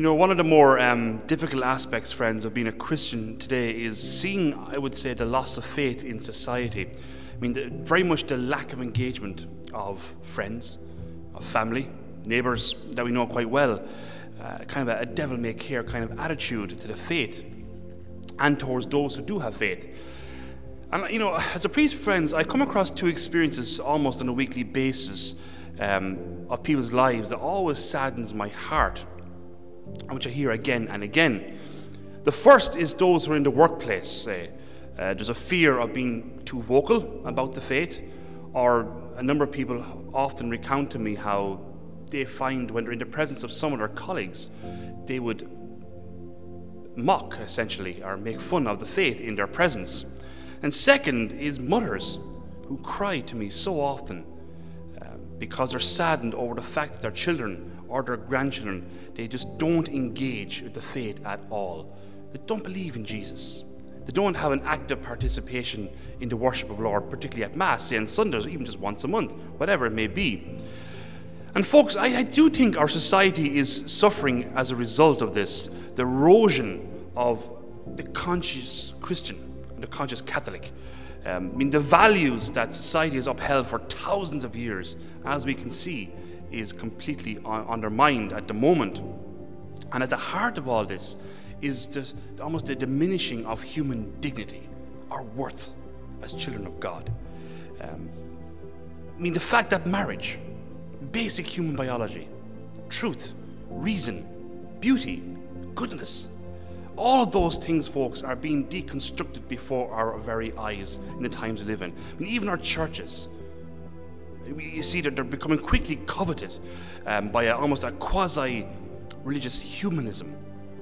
You know, one of the more um, difficult aspects, friends, of being a Christian today is seeing, I would say, the loss of faith in society. I mean, the, very much the lack of engagement of friends, of family, neighbours that we know quite well. Uh, kind of a, a devil may care kind of attitude to the faith and towards those who do have faith. And, you know, as a priest, friends, I come across two experiences almost on a weekly basis um, of people's lives that always saddens my heart, which I hear again and again. The first is those who are in the workplace, say. Uh, there's a fear of being too vocal about the faith, or a number of people often recount to me how they find when they're in the presence of some of their colleagues, they would mock, essentially, or make fun of the faith in their presence. And second is mothers who cry to me so often um, because they're saddened over the fact that their children or their grandchildren, they just don't engage with the faith at all. They don't believe in Jesus. They don't have an active participation in the worship of Lord, particularly at Mass, say on Sundays, even just once a month, whatever it may be. And folks, I, I do think our society is suffering as a result of this, the erosion of the conscious Christian the conscious Catholic. Um, I mean, the values that society has upheld for thousands of years, as we can see, is completely undermined at the moment. And at the heart of all this is just almost the diminishing of human dignity, our worth as children of God. Um, I mean, the fact that marriage, basic human biology, truth, reason, beauty, goodness, all of those things, folks, are being deconstructed before our very eyes in the times we live in. I mean, even our churches, you see that they're becoming quickly coveted um, by a, almost a quasi religious humanism.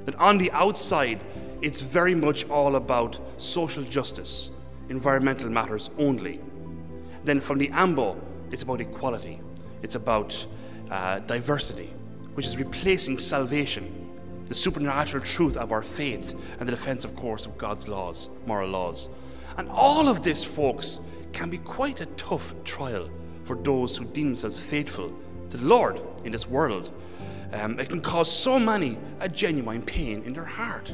That on the outside, it's very much all about social justice, environmental matters only. Then from the ambo, it's about equality, it's about uh, diversity, which is replacing salvation the supernatural truth of our faith, and the defense, of course, of God's laws, moral laws. And all of this, folks, can be quite a tough trial for those who deem themselves faithful to the Lord in this world. Um, it can cause so many a genuine pain in their heart.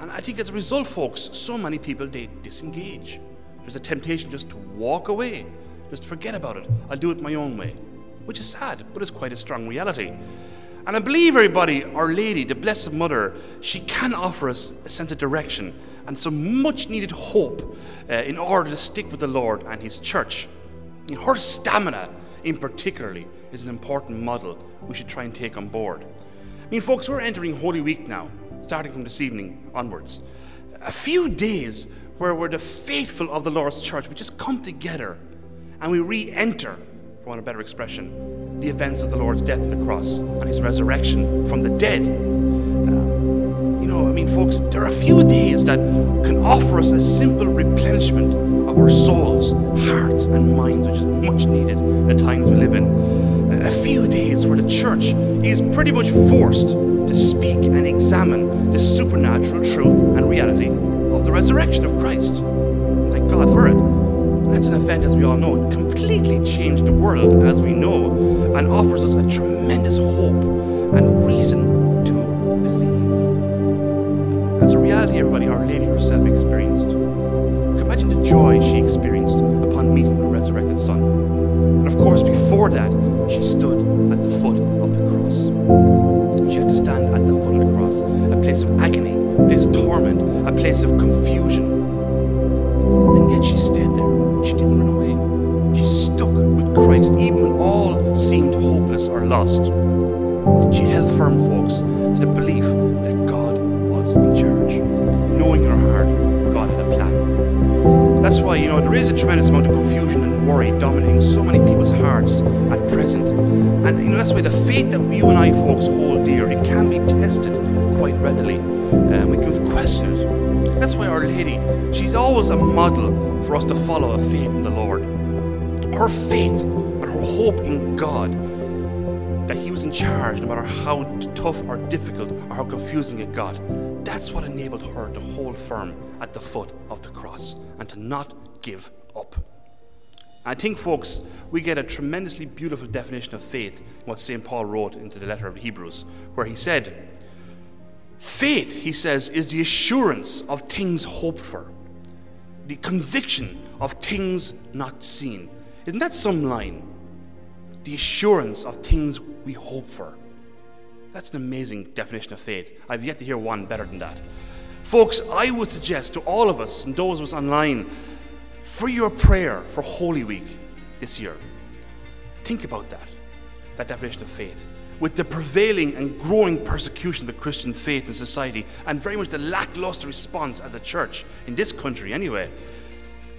And I think as a result, folks, so many people they disengage. There's a temptation just to walk away, just forget about it. I'll do it my own way, which is sad, but it's quite a strong reality. And I believe, everybody, Our Lady, the Blessed Mother, she can offer us a sense of direction and some much needed hope uh, in order to stick with the Lord and His church. And her stamina, in particularly, is an important model we should try and take on board. I mean, folks, we're entering Holy Week now, starting from this evening onwards. A few days where we're the faithful of the Lord's church, we just come together and we re enter for want of a better expression, the events of the Lord's death on the cross and his resurrection from the dead. Mean, folks, there are a few days that can offer us a simple replenishment of our souls, hearts, and minds, which is much needed in the times we live in. A few days where the church is pretty much forced to speak and examine the supernatural truth and reality of the resurrection of Christ. Thank God for it. That's an event, as we all know, completely changed the world as we know and offers us a tremendous hope and reason Everybody, Our Lady herself experienced. Imagine the joy she experienced upon meeting her resurrected Son. And of course, before that, she stood at the foot of the cross. She had to stand at the foot of the cross, a place of agony, a place of torment, a place of confusion. And yet she stayed there. She didn't run away. She stuck with Christ even when all seemed hopeless or lost. She held firm, folks, to the belief that God was in charge, knowing in her heart God had a plan. That's why, you know, there is a tremendous amount of confusion and worry dominating so many people's hearts at present. And, you know, that's why the faith that you and I, folks, hold dear, it can be tested quite readily. Um, we can question it. That's why Our Lady, she's always a model for us to follow a faith in the Lord. Her faith and her hope in God that He was in charge no matter how tough or difficult or how confusing it got. That's what enabled her to hold firm at the foot of the cross and to not give up. I think, folks, we get a tremendously beautiful definition of faith in what St. Paul wrote into the letter of the Hebrews, where he said, Faith, he says, is the assurance of things hoped for, the conviction of things not seen. Isn't that some line? The assurance of things we hope for. That's an amazing definition of faith. I've yet to hear one better than that. Folks, I would suggest to all of us and those of us online for your prayer for Holy Week this year, think about that, that definition of faith. With the prevailing and growing persecution of the Christian faith in society, and very much the lackluster response as a church, in this country anyway,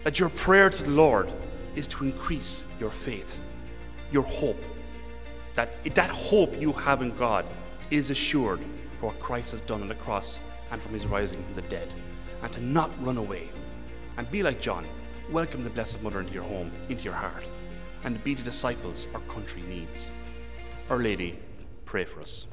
that your prayer to the Lord is to increase your faith, your hope. That, that hope you have in God is assured for what Christ has done on the cross and from his rising from the dead. And to not run away. And be like John, welcome the Blessed Mother into your home, into your heart, and be the disciples our country needs. Our Lady, pray for us.